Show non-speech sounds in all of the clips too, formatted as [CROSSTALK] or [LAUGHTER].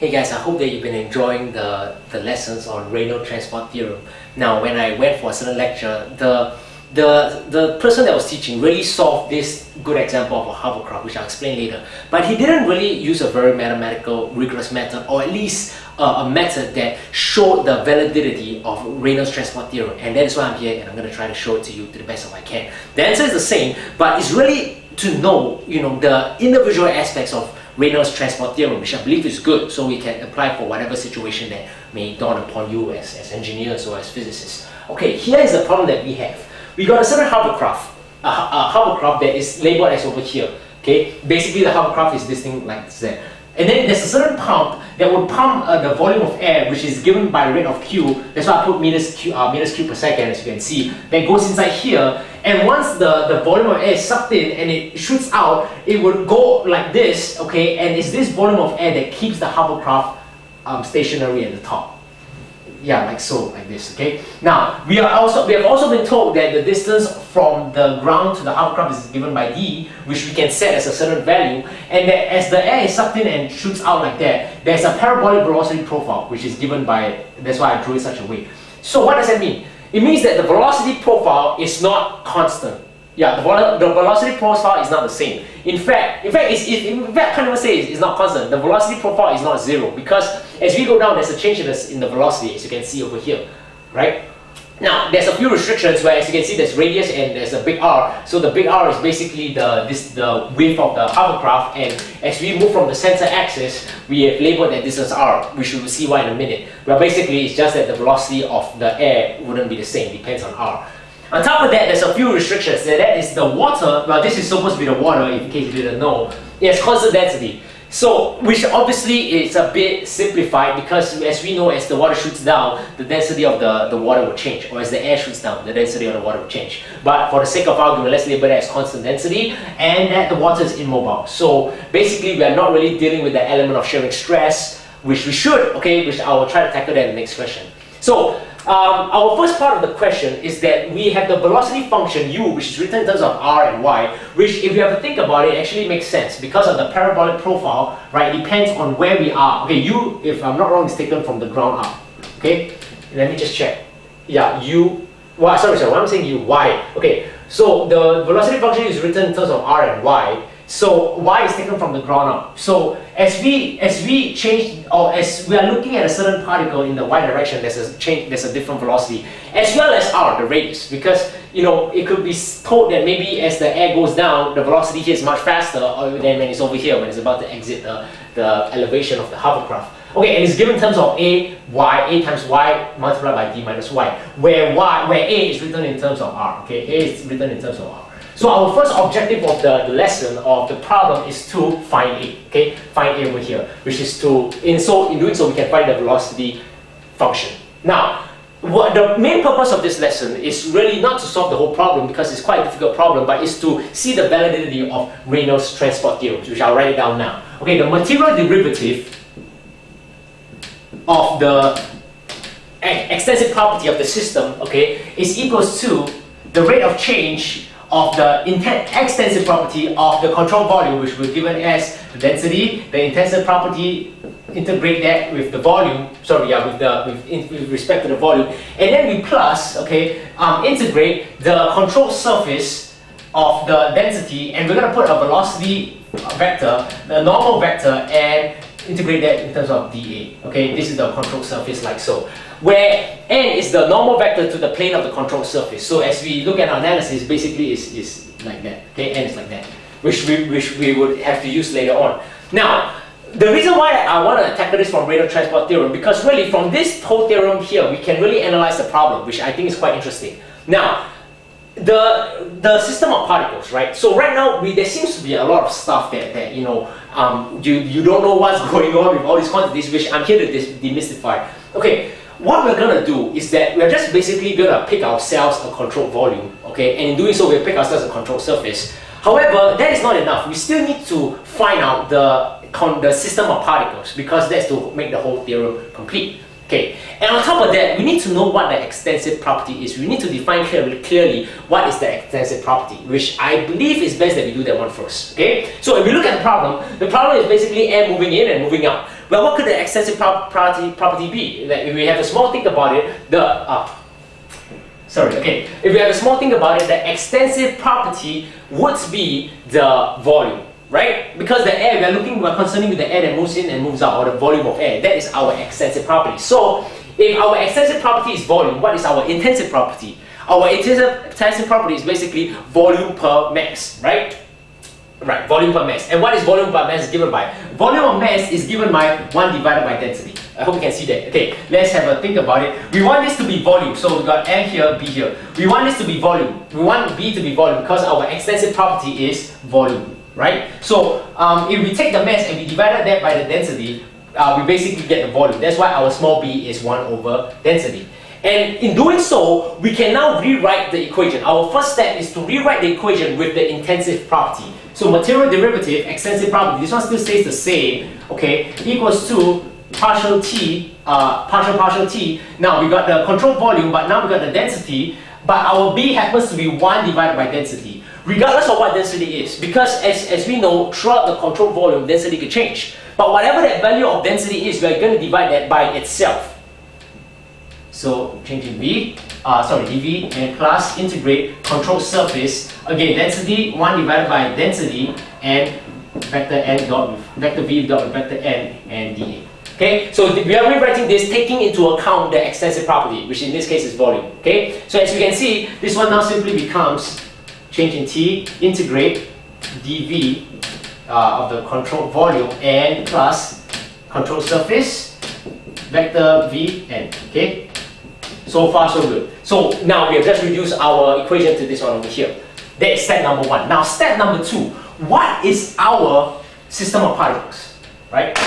Hey guys, I hope that you've been enjoying the, the lessons on Reynolds transport theorem. Now, when I went for a certain lecture, the, the, the person that was teaching really solved this good example of a hovercraft, which I'll explain later. But he didn't really use a very mathematical, rigorous method, or at least uh, a method that showed the validity of Reynolds transport theorem. And that is why I'm here, and I'm going to try to show it to you to the best of I can. The answer is the same, but it's really to know, you know, the individual aspects of Reynolds transport theorem, which I believe is good, so we can apply for whatever situation that may dawn upon you as, as engineers or as physicists. Okay, here is the problem that we have. We got a certain hovercraft, a, a hovercraft that is labeled as over here. Okay, basically the hovercraft is this thing like that. And then there's a certain pump that would pump uh, the volume of air, which is given by rate of Q. That's why I put meters, Q, uh, meters cube per second, as you can see. That goes inside here. And once the, the volume of air is sucked in and it shoots out, it would go like this, okay? And it's this volume of air that keeps the hovercraft um, stationary at the top yeah, like so, like this, okay? Now, we are also we have also been told that the distance from the ground to the hovercraft is given by d, which we can set as a certain value, and that as the air is sucked in and shoots out like that, there's a parabolic velocity profile, which is given by, that's why I drew it such a way. So what does that mean? It means that the velocity profile is not constant. Yeah, the, the velocity profile is not the same. In fact, in fact, it's, it, in fact, I can't even say it's, it's, not constant. The velocity profile is not zero because as we go down, there's a change in the, in the velocity, as you can see over here, right? Now, there's a few restrictions where, as you can see, there's radius and there's a big R. So the big R is basically the this the width of the hovercraft, and as we move from the center axis, we have labeled that is R, which we will see why in a minute. Well, basically, it's just that the velocity of the air wouldn't be the same, depends on R. On top of that, there's a few restrictions. That is the water, well this is supposed to be the water in case you didn't know. It has constant density. So, which obviously is a bit simplified because as we know, as the water shoots down, the density of the, the water will change. Or as the air shoots down, the density of the water will change. But for the sake of argument, let's label that as constant density and that the water is immobile. So basically, we are not really dealing with the element of shearing stress, which we should, okay, which I will try to tackle that in the next question. So um, our first part of the question is that we have the velocity function u, which is written in terms of r and y, which if you have to think about it, actually makes sense because of the parabolic profile, right? It depends on where we are. Okay, u, if I'm not wrong, is taken from the ground up. Okay, let me just check. Yeah, u, y, sorry, sorry, I'm saying u, y. Okay, so the velocity function is written in terms of r and y. So y is taken from the ground up. So as we as we change or as we are looking at a certain particle in the y direction, there's a change, there's a different velocity, as well as r, the radius, because you know it could be told that maybe as the air goes down, the velocity here is much faster than when it's over here when it's about to exit the, the elevation of the hovercraft. Okay, and it's given in terms of a, y, a times y multiplied by d minus y, where y, where a is written in terms of r. Okay, a is written in terms of r. So our first objective of the, the lesson of the problem is to find A, okay? Find A over here, which is to, in, so, in doing so we can find the velocity function. Now, what the main purpose of this lesson is really not to solve the whole problem because it's quite a difficult problem, but is to see the validity of Reynolds transport theorem, which I'll write it down now. Okay, the material derivative of the extensive property of the system, okay, is equals to the rate of change of the extensive property of the control volume, which we're given as the density, the intensive property, integrate that with the volume, sorry, yeah, with the with, in, with respect to the volume, and then we plus, okay, um, integrate the control surface of the density, and we're gonna put a velocity vector, the normal vector, and integrate that in terms of dA. Okay, this is the control surface like so where n is the normal vector to the plane of the control surface. So as we look at our analysis, basically is, is like that. Okay, n is like that, which we, which we would have to use later on. Now, the reason why I want to tackle this from Reynolds transport theorem, because really from this whole theorem here, we can really analyze the problem, which I think is quite interesting. Now, the the system of particles, right? So right now, we, there seems to be a lot of stuff that, that you know, um, you, you don't know what's [LAUGHS] going on with all these quantities, which I'm here to demystify. Okay, what we're gonna do is that we're just basically gonna pick ourselves a controlled volume, okay? And in doing so, we'll pick ourselves a controlled surface. However, that is not enough. We still need to find out the, the system of particles because that's to make the whole theorem complete. Okay, and on top of that, we need to know what the extensive property is. We need to define clearly, clearly what is the extensive property, which I believe is best that we do that one first. Okay, so if we look at the problem, the problem is basically air moving in and moving out. Well, what could the extensive property, property be? That if we have a small think about it, the, uh, sorry, okay. If we have a small think about it, the extensive property would be the volume, right? Because the air, we are looking, we're concerning with the air that moves in and moves out, or the volume of air. That is our extensive property. So, if our extensive property is volume, what is our intensive property? Our intensive, intensive property is basically volume per mass, right? Right, volume per mass. And what is volume per mass given by? Volume of mass is given by 1 divided by density. I hope you can see that. Okay, let's have a think about it. We want this to be volume. So we got M here, B here. We want this to be volume. We want B to be volume because our extensive property is volume, right? So um, if we take the mass and we divide that by the density, uh, we basically get the volume. That's why our small b is 1 over density. And in doing so, we can now rewrite the equation. Our first step is to rewrite the equation with the intensive property. So material derivative, extensive property, this one still stays the same, okay, equals to partial t, uh, partial partial t. Now we got the control volume, but now we got the density, but our b happens to be 1 divided by density, regardless of what density is. Because as, as we know, throughout the control volume, density can change. But whatever that value of density is, we're going to divide that by itself. So changing v, uh, sorry, dv and plus integrate control surface. Again, density 1 divided by density and vector n dot vector v dot vector n and dA. Okay, so we are rewriting this taking into account the extensive property, which in this case is volume. Okay, so as you can see, this one now simply becomes change in t integrate dv uh, of the control volume n plus control surface vector v n. Okay, so far, so good. So now we have just reduced our equation to this one over here. That is step number one. Now step number two, what is our system of particles, right?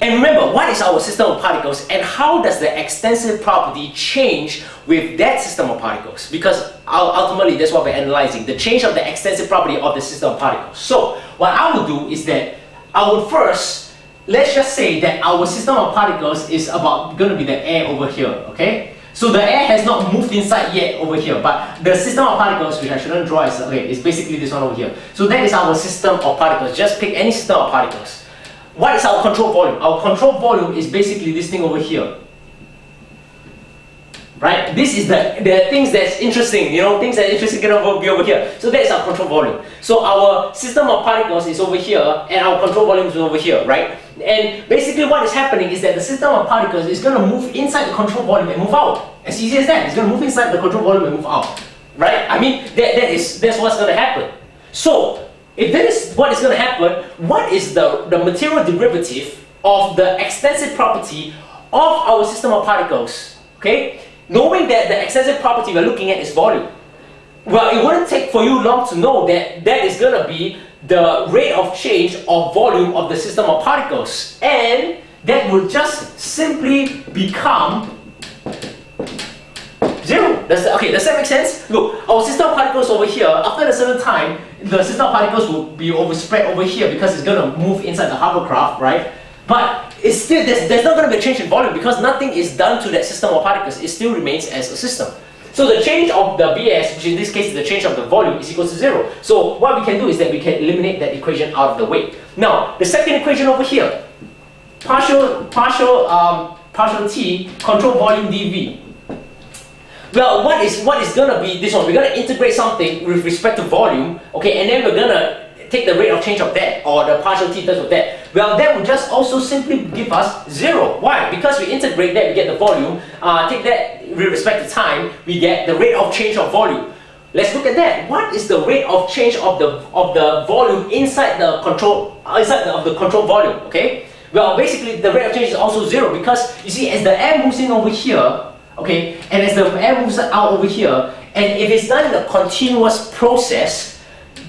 And remember, what is our system of particles and how does the extensive property change with that system of particles? Because ultimately, that's what we're analyzing, the change of the extensive property of the system of particles. So, what I will do is that I will first let's just say that our system of particles is about going to be the air over here, okay? So the air has not moved inside yet over here, but the system of particles, which I shouldn't draw, is, okay, is basically this one over here. So that is our system of particles. Just pick any system of particles. What is our control volume? Our control volume is basically this thing over here right? This is the, the things that's interesting, you know, things that are interesting can be over here. So that's our control volume. So our system of particles is over here and our control volume is over here, right? And basically what is happening is that the system of particles is going to move inside the control volume and move out. As easy as that. It's going to move inside the control volume and move out. Right? I mean, that, that is, that's what's going to happen. So, if that is what is going to happen, what is the, the material derivative of the extensive property of our system of particles? Okay? knowing that the extensive property we're looking at is volume, well, it wouldn't take for you long to know that that is going to be the rate of change of volume of the system of particles. And that will just simply become zero. Does that, okay, does that make sense? Look, our system particles over here, after a certain time, the system particles will be overspread over here because it's going to move inside the hovercraft, right? But it's still there's, there's not going to be a change in volume because nothing is done to that system of particles. It still remains as a system. So the change of the BS, which in this case is the change of the volume, is equal to zero. So what we can do is that we can eliminate that equation out of the way. Now, the second equation over here, partial partial um, partial t control volume dv. Well, what is what is gonna be this one? We're gonna integrate something with respect to volume, okay, and then we're gonna take the rate of change of that or the partial t terms of that, well, that would just also simply give us zero. Why? Because we integrate that, we get the volume. Uh, take that with respect to time, we get the rate of change of volume. Let's look at that. What is the rate of change of the of the volume inside the control uh, inside the, of the control volume? Okay. Well, basically the rate of change is also zero because you see, as the air moves in over here, okay, and as the air moves out over here, and if it's done in a continuous process,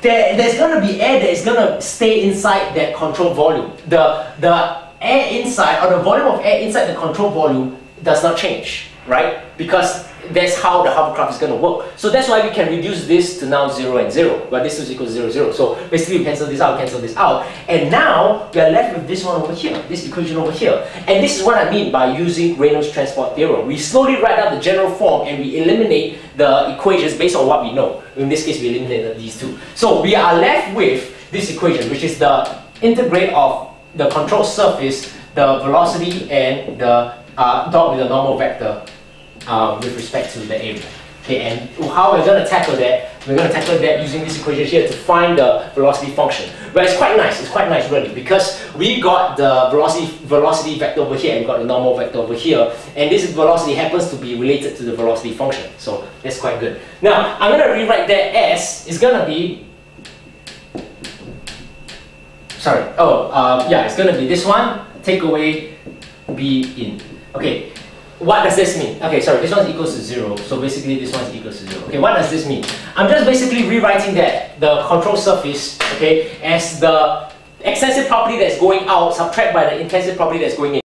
there, there's going to be air that is going to stay inside that control volume. The, the air inside, or the volume of air inside the control volume does not change, right? Because that's how the hovercraft is going to work. So that's why we can reduce this to now 0 and 0, but this is equal to 0, 0. So basically we cancel this out, cancel this out. And now we are left with this one over here, this equation over here. And this is what I mean by using Reynolds transport theorem. We slowly write out the general form and we eliminate the equations based on what we know. In this case, we eliminated these two. So we are left with this equation, which is the integrate of the control surface, the velocity and the uh, dot with the normal vector uh, with respect to the area. Okay, and how we're going to tackle that, we're going to tackle that using this equation here to find the velocity function. But it's quite nice, it's quite nice really, because we got the velocity, velocity vector over here and we got the normal vector over here, and this velocity happens to be related to the velocity function. So that's quite good. Now, I'm going to rewrite that as, it's going to be, sorry, oh, uh, yeah, it's going to be this one, take away b in. Okay, what does this mean? Okay, sorry, this one is equals to zero, so basically this one is equals to zero. Okay, what does this mean? I'm just basically rewriting that, the control surface, okay, as the extensive property that's going out subtract by the intensive property that's going in.